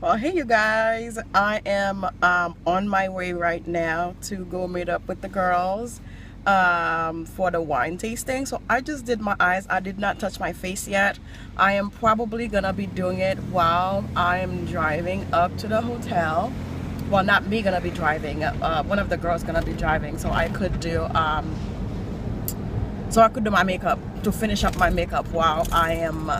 Well, hey you guys, I am um, on my way right now to go meet up with the girls um, for the wine tasting. So I just did my eyes. I did not touch my face yet. I am probably gonna be doing it while I am driving up to the hotel. Well, not me gonna be driving. Uh, one of the girls gonna be driving, so I could do. Um, so I could do my makeup to finish up my makeup while I am.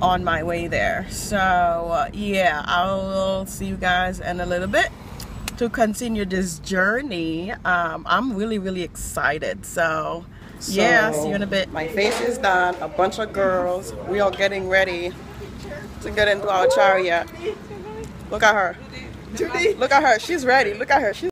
On my way there. So uh, yeah I'll see you guys in a little bit to continue this journey. Um, I'm really really excited. So, so yeah see you in a bit. my face is done. A bunch of girls. We are getting ready to get into our chariot. Look at her. Look at her. She's ready. Look at her. She's